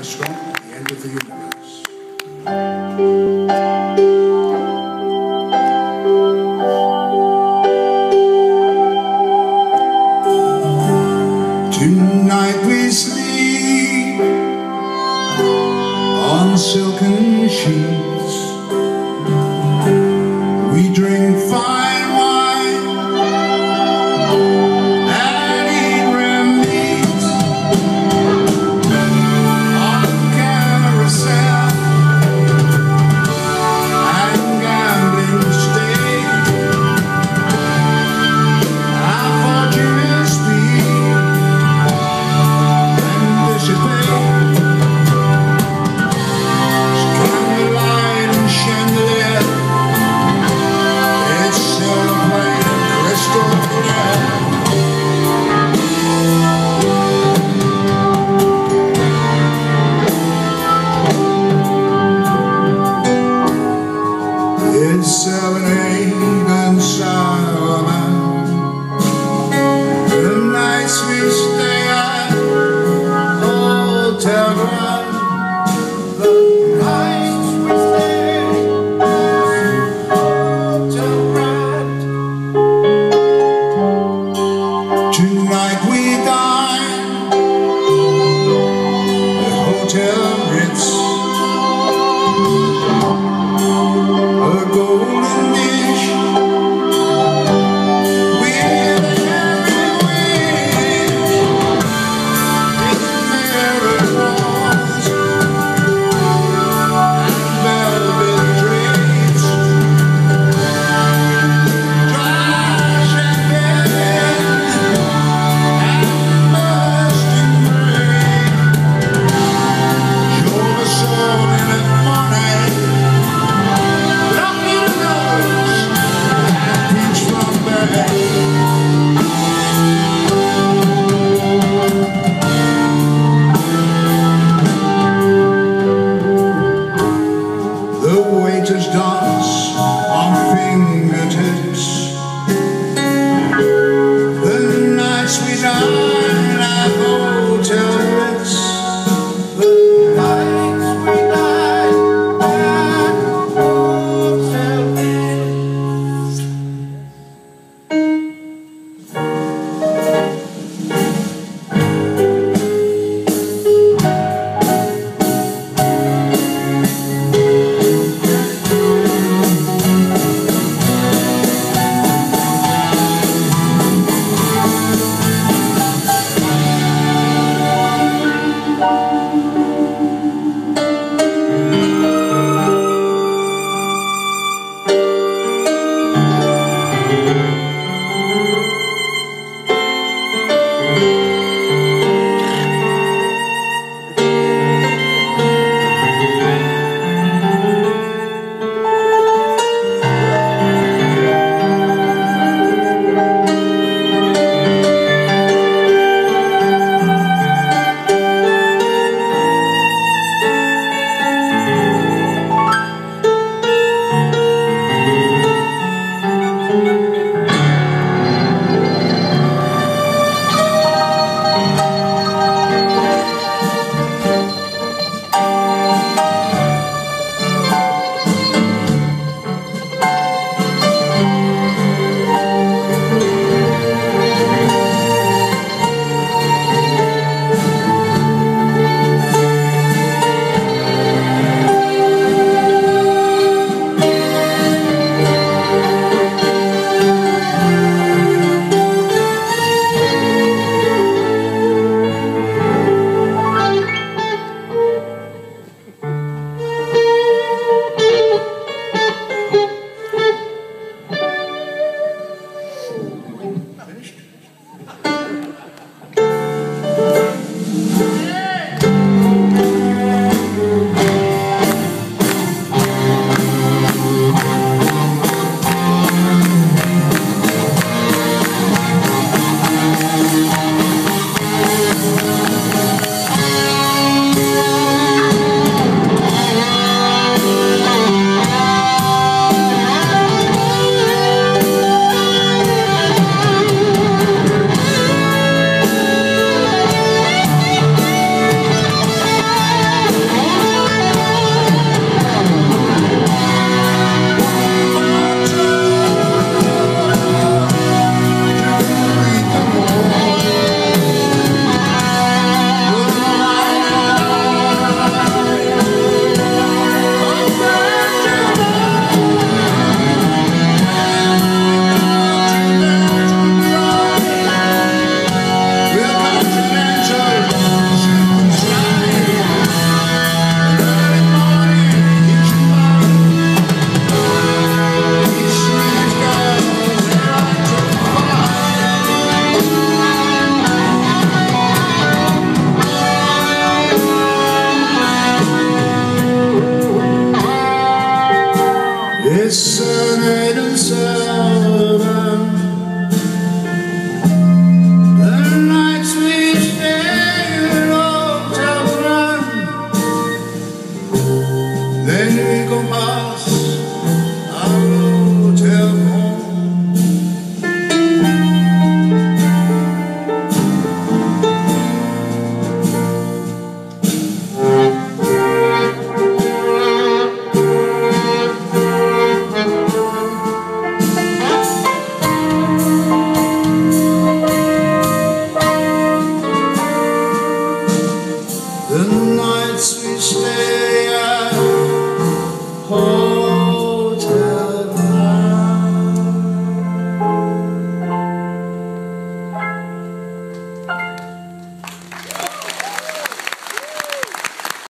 restaurant at the end of the universe. Tonight we sleep on silken sheets around. waiter's dance, on fingertips.